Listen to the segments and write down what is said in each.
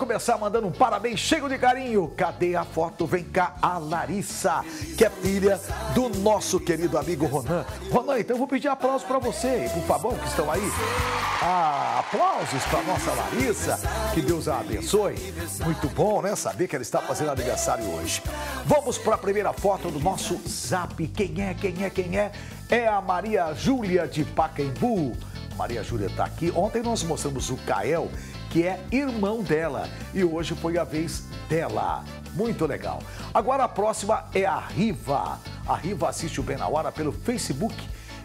começar mandando um parabéns cheio de carinho. Cadê a foto? Vem cá, a Larissa, que é filha do nosso querido amigo Ronan. Ronan, então eu vou pedir aplausos para você, por favor, que estão aí. Ah, aplausos para nossa Larissa. Que Deus a abençoe. Muito bom, né? Saber que ela está fazendo aniversário hoje. Vamos para a primeira foto do nosso Zap. Quem é? Quem é? Quem é? É a Maria Júlia de Pacaembu. Maria Júlia está aqui. Ontem nós mostramos o Kael que é irmão dela. E hoje foi a vez dela. Muito legal. Agora a próxima é a Riva. A Riva assiste o Bem na Hora pelo Facebook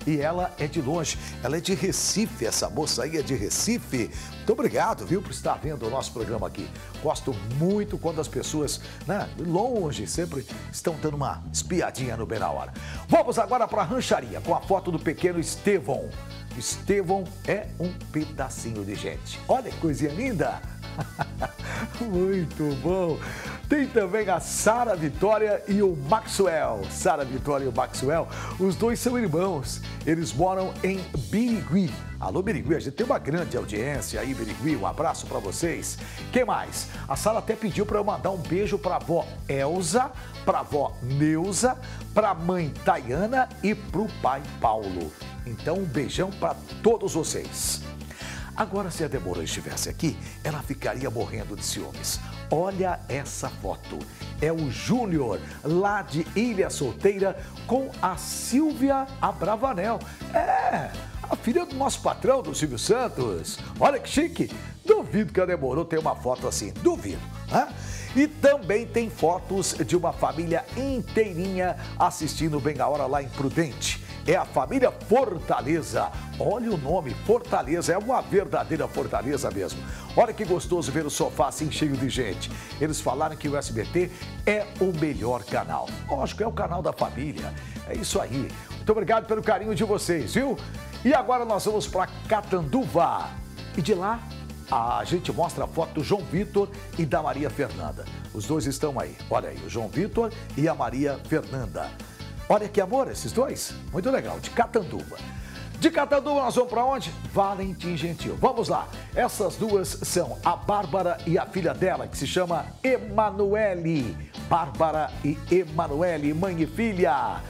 e ela é de longe. Ela é de Recife, essa moça aí é de Recife. Muito obrigado, viu, por estar vendo o nosso programa aqui. Gosto muito quando as pessoas, né, longe, sempre estão dando uma espiadinha no Bem na Hora. Vamos agora para a rancharia com a foto do pequeno Estevão. Estevão é um pedacinho de gente. Olha que coisinha linda! Muito bom! Tem também a Sara Vitória e o Maxwell. Sara Vitória e o Maxwell, os dois são irmãos. Eles moram em Birigui. Alô, Birigui, a gente tem uma grande audiência aí, Birigui. Um abraço para vocês. Quem mais? A Sara até pediu para eu mandar um beijo para a Elza, para a Neuza, para a mãe Tayana e para o pai Paulo. Então, um beijão para todos vocês. Agora, se a Débora estivesse aqui, ela ficaria morrendo de ciúmes. Olha essa foto. É o Júnior, lá de Ilha Solteira, com a Silvia Abravanel. É, a filha do nosso patrão, do Silvio Santos. Olha que chique. Duvido que a Demorou tenha uma foto assim. Duvido. Né? E também tem fotos de uma família inteirinha assistindo Bem a Hora lá em Prudente é a família Fortaleza. Olha o nome, Fortaleza, é uma verdadeira fortaleza mesmo. Olha que gostoso ver o sofá assim cheio de gente. Eles falaram que o SBT é o melhor canal. Lógico, é o canal da família. É isso aí. Muito obrigado pelo carinho de vocês, viu? E agora nós vamos para Catanduva. E de lá a gente mostra a foto do João Vitor e da Maria Fernanda. Os dois estão aí. Olha aí, o João Vitor e a Maria Fernanda. Olha que amor esses dois. Muito legal, de Catanduva. De Catanduva nós vamos para onde? Valentim Gentil. Vamos lá. Essas duas são a Bárbara e a filha dela, que se chama Emanuele. Bárbara e Emanuele, mãe e filha.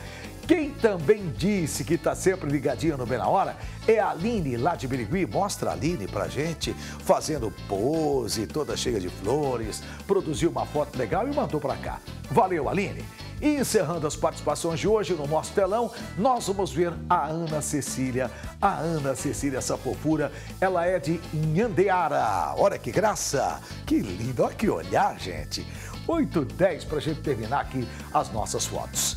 Quem também disse que está sempre ligadinho no Bem na Hora é a Aline, lá de Birigui. Mostra a Aline pra gente, fazendo pose, toda cheia de flores. Produziu uma foto legal e mandou para cá. Valeu, Aline. E encerrando as participações de hoje no nosso telão, nós vamos ver a Ana Cecília. A Ana Cecília, essa fofura, ela é de Nhandeara. Olha que graça, que lindo, olha que olhar, gente. 8 10 para a gente terminar aqui as nossas fotos.